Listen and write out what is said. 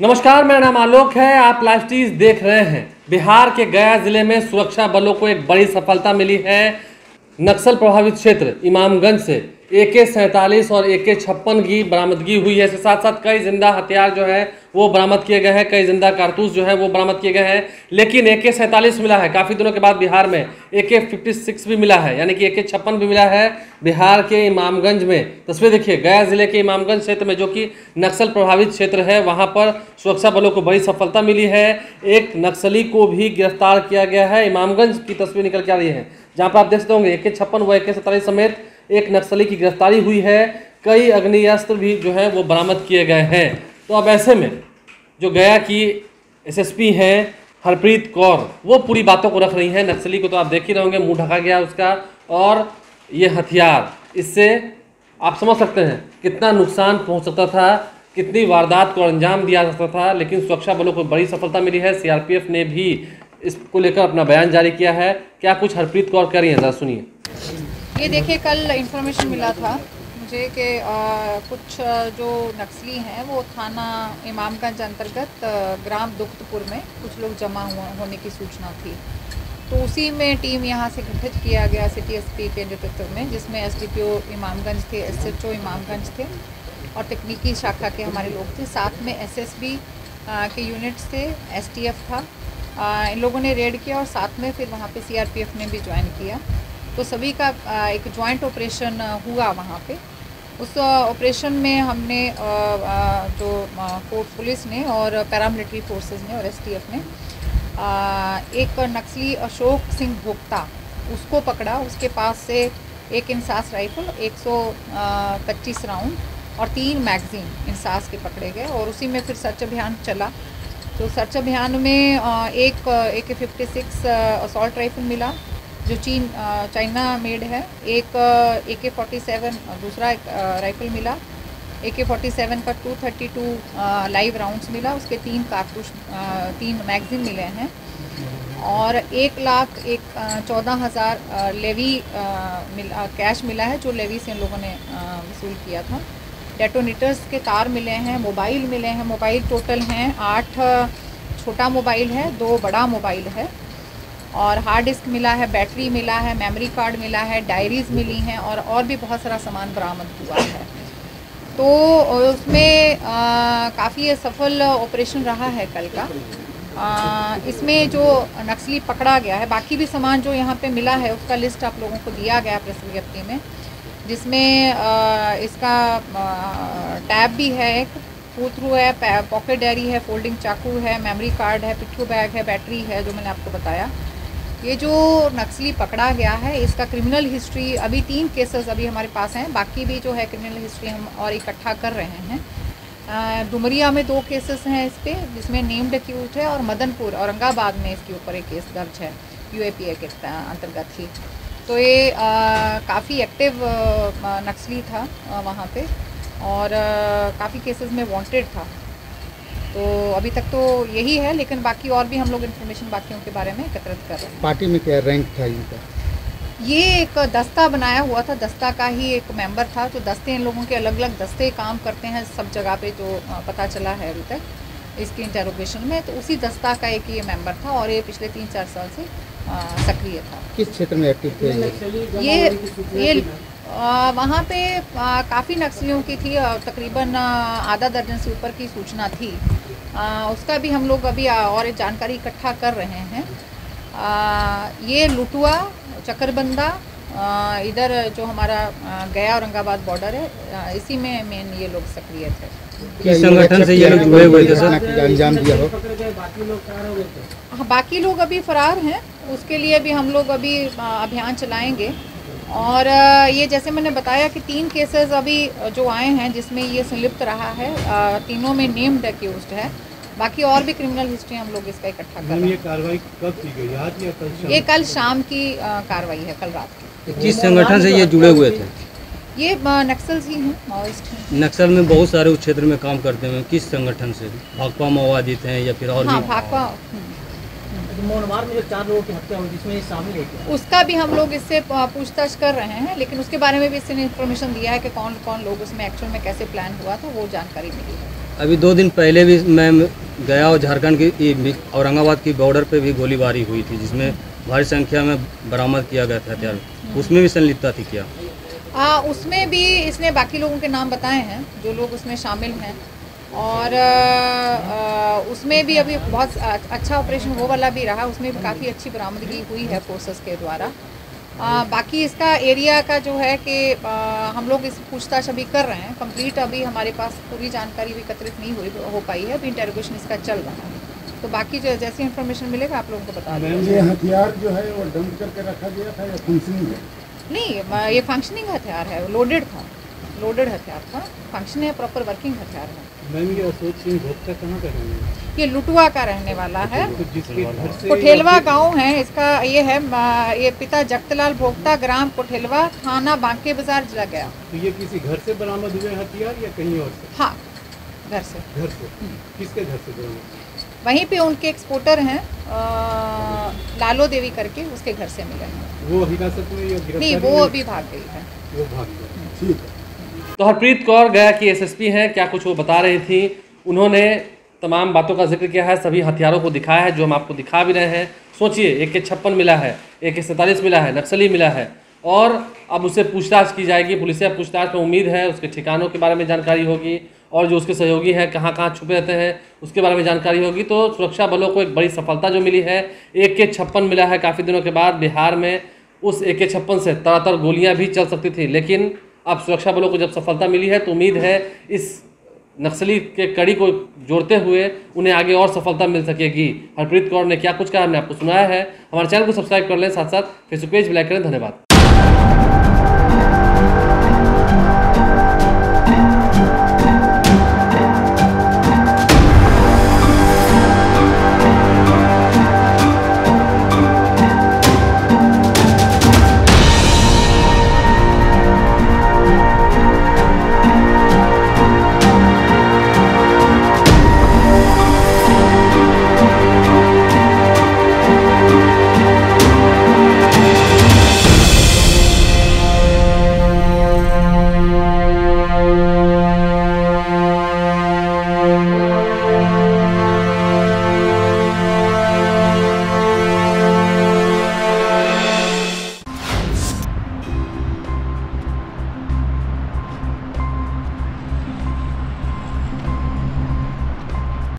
नमस्कार, मेरा नाम आलोक है। आप लाइव देख रहे हैं। बिहार के गया ज़िले में सुरक्षा बलों को एक बड़ी सफलता मिली है नक्सल प्रभावित क्षेत्र, इमामगंज से। ए के सैंतालीस और ए के छप्पन की बरामदगी हुई है। इसके साथ साथ कई ज़िंदा हथियार जो है, वो बरामद किए गए हैं, कई ज़िंदा कारतूस जो है, वो बरामद किए गए हैं। लेकिन ए के सैंतालीस मिला है, काफ़ी दिनों के बाद बिहार में ए के फिफ्टी सिक्स भी मिला है, यानी कि ए के छप्पन भी मिला है बिहार के इमामगंज में। तस्वीर देखिए, गया ज़िले के इमामगंज क्षेत्र में, जो कि नक्सल प्रभावित क्षेत्र है, वहाँ पर सुरक्षा बलों को बड़ी सफलता मिली है। एक नक्सली को भी गिरफ़्तार किया गया है। इमामगंज की तस्वीर निकल के आ रही है, जहाँ पर आप देख सकते होंगे ए के छप्पन व ए के समेत एक नक्सली की गिरफ्तारी हुई है। कई अग्नियास्त्र भी जो है वो बरामद किए गए हैं। तो अब ऐसे में जो गया की एसएसपी हैं हरप्रीत कौर, वो पूरी बातों को रख रही हैं। नक्सली को तो आप देख ही रहोगे मुँह ढका गया उसका। और ये हथियार, इससे आप समझ सकते हैं कितना नुकसान पहुँच सकता था, कितनी वारदात को अंजाम दिया सकता था, लेकिन सुरक्षा बलों को बड़ी सफलता मिली है। सीआरपीएफ ने भी इसको लेकर अपना बयान जारी किया है। क्या कुछ हरप्रीत कौर कह रही हैं, ज़रा सुनिए। ये देखिए, कल इन्फॉर्मेशन मिला था मुझे कि कुछ जो नक्सली हैं, वो थाना इमामगंज अंतर्गत ग्राम दुख्तपुर में कुछ लोग जमा हुआ, होने की सूचना थी। तो उसी में टीम यहाँ से गठित किया गया सिटी एसपी के नेतृत्व में, जिसमें एसडीपीओ इमामगंज थे, एसएचओ इमामगंज थे और तकनीकी शाखा के हमारे लोग थे। साथ में एसएसबी के यूनिट्स थे, एसटीएफ था। इन लोगों ने रेड किया और साथ में फिर वहाँ पे सीआरपीएफ ने भी ज्वाइन किया। तो सभी का एक जॉइंट ऑपरेशन हुआ वहाँ पे। उस ऑपरेशन में हमने जो कोर्ट पुलिस ने और पैरामिलिट्री फोर्सेस ने और एसटीएफ ने एक नक्सली अशोक सिंह भोक्ता, उसको पकड़ा। उसके पास से एक इंसास राइफल 125 राउंड और तीन मैगजीन इंसास के पकड़े गए और उसी में फिर सर्च अभियान चला। तो सर्च अभियान में एक ए के फिफ्टी सिक्स असॉल्ट राइफल मिला। जो चीन चाइना मेड है, एक ए के फोर्टी सेवन दूसरा एक राइफल मिला ए के फोर्टी सेवन का two thirty two live rounds मिला, उसके तीन कारतूस तीन मैगजीन मिले हैं और एक लाख एक चौदह हज़ार लेवी मिला कैश मिला है, जो लेवी से लोगों ने वसूल किया था। डेटोनेटर्स के तार मिले हैं मोबाइल मिले हैं मोबाइल टोटल हैं आठ, छोटा मोबाइल है, दो बड़ा मोबाइल है। और हार्ड डिस्क मिला है बैटरी मिला है मेमोरी कार्ड मिला है डायरीज़ मिली हैं और और भी बहुत सारा सामान बरामद हुआ है। तो उसमें काफ़ी सफल ऑपरेशन रहा है कल का। इसमें जो नक्सली पकड़ा गया है, बाकी भी सामान जो यहाँ पे मिला है, उसका लिस्ट आप लोगों को दिया गया प्रेस विज्ञप्ति में, जिसमें इसका टैब भी है एक थ्रू है पॉकेट डायरी है फोल्डिंग चाकू है मेमोरी कार्ड है, पिट्ठू बैग है बैटरी है, जो मैंने आपको बताया। ये जो नक्सली पकड़ा गया है, इसका क्रिमिनल हिस्ट्री अभी तीन केसेस अभी हमारे पास हैं, बाकी भी जो है क्रिमिनल हिस्ट्री हम और इकट्ठा कर रहे हैं। डुमरिया में दो केसेस हैं इस पर जिसमें नेम्ड एक्यूट है और मदनपुर, औरंगाबाद में इसके ऊपर एक केस दर्ज है यू के अंतर्गत ही। तो ये काफ़ी एक्टिव नक्सली था वहाँ पे, और काफ़ी केसेस में वांटेड था। तो अभी तक तो यही है लेकिन बाकी और भी हम लोग इन्फॉर्मेशन बाकियों के बारे में एकत्रित कर रहे हैं। पार्टी में क्या रैंक था इनका? ये एक दस्ता बनाया हुआ था दस्ता का ही एक मेंबर था तो दस्ते इन लोगों के अलग अलग दस्ते काम करते हैं सब जगह पे जो पता चला है अभी तक इसके इंटेरोगेशन में। तो उसी दस्ता का एक ये मेंबर था और ये पिछले तीन चार साल से सक्रिय था। किस क्षेत्र में एक्टिव थे ये ये वहाँ पे काफ़ी नक्सलियों की थी तकरीबन आधा दर्जन से ऊपर की सूचना थी। आ, उसका भी हम लोग अभी और जानकारी इकट्ठा कर रहे हैं। आ, ये लुटुआ चक्करबंदा इधर जो हमारा गया औरंगाबाद बॉर्डर है इसी में मेन ये लोग सक्रिय थे। किस संगठन से ये लोग जुड़े हुए थे सर? अंजाम दिया हो। हाँ बाकी लोग अभी फरार हैं उसके लिए भी हम लोग अभी अभियान चलाएँगे। और ये जैसे मैंने बताया कि तीन केसेस अभी जो आए हैं जिसमें ये संलिप्त रहा है तीनों में नेम्ड एक्यूज है। बाकी और भी क्रिमिनल हिस्ट्री हम लोग इसका इकट्ठा कर रहे ये कार्रवाई कब की गई? आज या कल शाम? ये कल शाम की कार्रवाई है कल रात की। किस संगठन से ये जुड़े हुए थे ये नक्सल्स ही हैं माओइस्ट हैं। नक्सल में बहुत सारे उस क्षेत्र में काम करते हैं। किस संगठन से? भाकपा माओवादी थे या फिर और हाँ भाकपा मोनवार में जो चार लोगों की हत्या हुई जिसमें शामिल है उसका भी हम लोग इससे पूछताछ कर रहे हैं लेकिन उसके बारे में भी इसने इन्फॉर्मेशन दिया है कि कौन कौन लोग उसमें एक्चुअल में कैसे प्लान हुआ था वो जानकारी मिली है। अभी दो दिन पहले भी मैं गया और झारखंड की औरंगाबाद की बॉर्डर पे भी गोलीबारी हुई थी जिसमें भारी संख्या में बरामद किया गया था हथियार। उसमें भी संलिप्तता थी क्या? आ, उसमें भी इसने बाकी लोगों के नाम बताए हैं जो लोग उसमें शामिल हैं। और आ, आ, उसमें भी अभी बहुत अच्छा ऑपरेशन वो वाला भी रहा उसमें भी काफ़ी अच्छी बरामदगी हुई है फोर्सेस के द्वारा। आ, बाकी इसका एरिया का जो है कि हम लोग इस पूछताछ अभी कर रहे हैं कंप्लीट अभी हमारे पास पूरी जानकारी भी एकत्रित नहीं हुई हो पाई है अभी इंटेरोगेशन इसका चल रहा है। तो बाकी जो जैसी इन्फॉर्मेशन मिलेगा आप लोगों को बता देंगे। ये हथियार जो है वो डंप करके रखा गया था या फंक्शनिंग है? नहीं ये फंक्शनिंग हथियार है लोडेड था। लोडेड हथियार था फ़ंक्शन है प्रॉपर वर्किंग हथियार है। मैम ये अशोक सिंह भोक्ता कहाँ का रहने वाला है? ये लुटुआ का रहने वाला है। तो जिसके घर से कोठेलवा गाँव है इसका ये है ये पिता जगतलाल भोक्ता ग्राम कोठेलवा थाना बांके बाज़ार जिला गया। तो ये किसी घर से बरामद हुए हथियार या कहीं और से? हाँ घर से। घर से? किसके घर से बरामद? वहीं पे उनके एक्सपोर्टर हैं लालो देवी करके उसके घर से मिले हैं। वो हिरासत में नहीं वो अभी भाग गई है। वो भाग गया। ठीक है। तो हरप्रीत कौर गया की एसएसपी हैं, क्या कुछ वो बता रही थी? उन्होंने तमाम बातों का ज़िक्र किया है, सभी हथियारों को दिखाया है, जो हम आपको दिखा भी रहे हैं। सोचिए, एक के छप्पन मिला है, एक के सैंतालीस मिला है, नक्सली मिला है। और अब उससे पूछताछ की जाएगी, पुलिस से पूछताछ में उम्मीद है, उसके ठिकानों के बारे में जानकारी होगी, और जो उसके सहयोगी हैं कहाँ कहाँ छुपे रहते हैं, उसके बारे में जानकारी होगी। तो सुरक्षा बलों को एक बड़ी सफलता जो मिली है, एक के छप्पन मिला है काफ़ी दिनों के बाद बिहार में, उस ए के छप्पन से तड़ातर गोलियाँ भी चल सकती थी, लेकिन अब सुरक्षा बलों को जब सफलता मिली है तो उम्मीद है इस नक्सली के कड़ी को जोड़ते हुए उन्हें आगे और सफलता मिल सकेगी। हरप्रीत कौर ने क्या कुछ कहा? हमने आपको सुनाया है। हमारे चैनल को सब्सक्राइब कर लें। साथ साथ फेसबुक पेज भी लाइक करें। धन्यवाद।